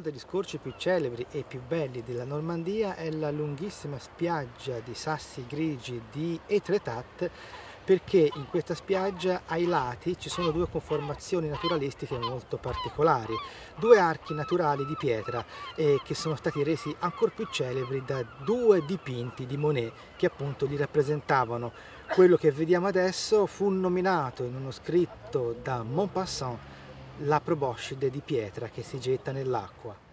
degli scorci più celebri e più belli della Normandia è la lunghissima spiaggia di sassi grigi di Etretat perché in questa spiaggia ai lati ci sono due conformazioni naturalistiche molto particolari, due archi naturali di pietra eh, che sono stati resi ancora più celebri da due dipinti di Monet che appunto li rappresentavano. Quello che vediamo adesso fu nominato in uno scritto da Montpassant la proboscide di pietra che si getta nell'acqua.